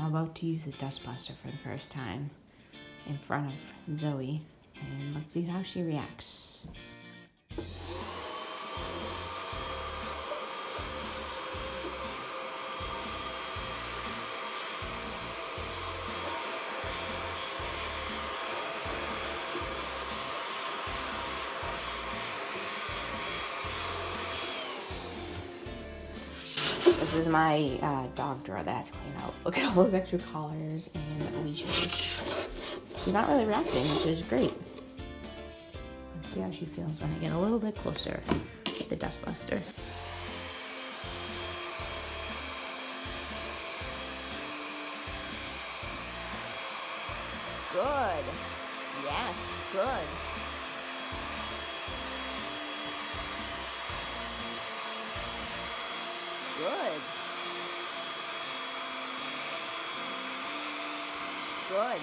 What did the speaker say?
I'm about to use the dustbuster for the first time in front of Zoe, and let's see how she reacts. This is my uh, dog drawer that clean out. Look at all those extra collars and leashes. She's not really reacting, which is great. Let's see how she feels when I get a little bit closer with the dustbuster. Good. Yes, good. Good. Good.